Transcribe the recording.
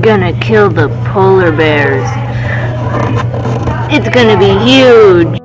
gonna kill the polar bears. It's gonna be huge.